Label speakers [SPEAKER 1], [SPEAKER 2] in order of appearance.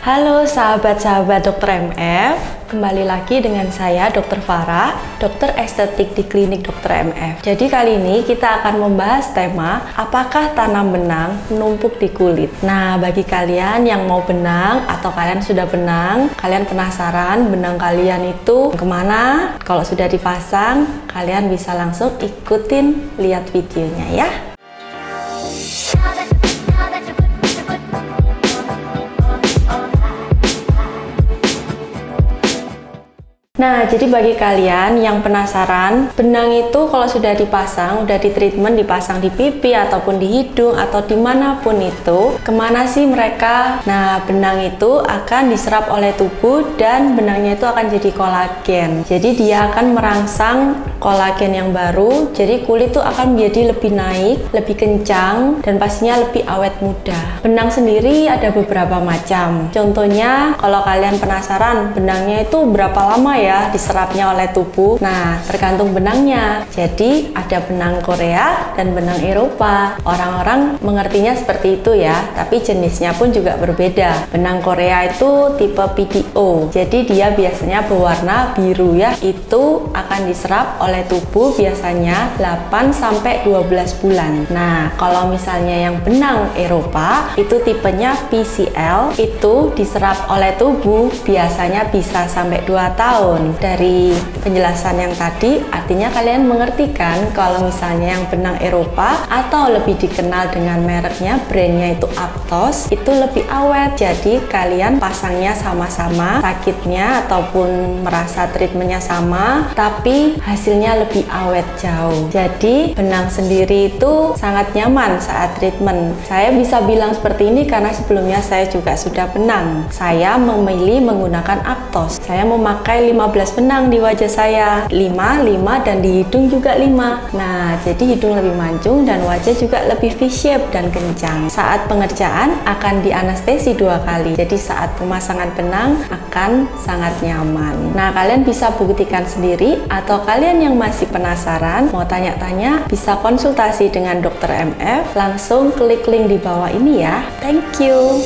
[SPEAKER 1] Halo sahabat-sahabat dokter MF, kembali lagi dengan saya dokter Farah, dokter estetik di klinik dokter MF. Jadi kali ini kita akan membahas tema apakah tanam benang menumpuk di kulit. Nah bagi kalian yang mau benang atau kalian sudah benang, kalian penasaran benang kalian itu ke mana? Kalau sudah dipasang, kalian bisa langsung ikutin lihat videonya ya. Nah, jadi bagi kalian yang penasaran, benang itu kalau sudah dipasang, udah di treatment, dipasang di pipi ataupun di hidung atau di mana pun itu, ke mana sih mereka? Nah, benang itu akan diserap oleh tubuh dan benangnya itu akan jadi kolagen. Jadi dia akan merangsang kolagen yang baru, jadi kulit itu akan menjadi lebih naik, lebih kencang, dan pastinya lebih awet muda. Benang sendiri ada beberapa macam. Contohnya, kalau kalian penasaran, benangnya itu berapa lama ya diserapnya oleh tubuh. Nah, tergantung benangnya. Jadi, ada benang Korea dan benang Eropa. Orang-orang mengertinya seperti itu ya, tapi jenisnya pun juga berbeda. Benang Korea itu tipe PDO. Jadi, dia biasanya berwarna biru ya. Itu akan diserap oleh tubuh biasanya 8 sampai 12 bulan. Nah, kalau misalnya yang benang Eropa itu tipenya PCL itu diserap oleh tubuh biasanya bisa sampai 2 tahun tahun. Dari penjelasan yang tadi, artinya kalian mengerti kan kalau misalnya yang benang Eropa atau lebih dikenal dengan mereknya, brandnya itu Aptos, itu lebih awet. Jadi kalian pasangnya sama-sama, sakitnya ataupun merasa treatmentnya sama, tapi hasilnya lebih awet jauh. Jadi benang sendiri itu sangat nyaman saat treatment. Saya bisa bilang seperti ini karena sebelumnya saya juga sudah benang. Saya memilih menggunakan Aptos. Saya memakai 15 15 benang di wajah saya 5, 5 dan di hidung juga 5 nah jadi hidung lebih mancung dan wajah juga lebih V-shape dan kencang saat pengerjaan akan di anestesi dua kali jadi saat pemasangan benang akan sangat nyaman nah kalian bisa buktikan sendiri atau kalian yang masih penasaran mau tanya-tanya bisa konsultasi dengan dokter MF langsung klik link di bawah ini ya. Thank you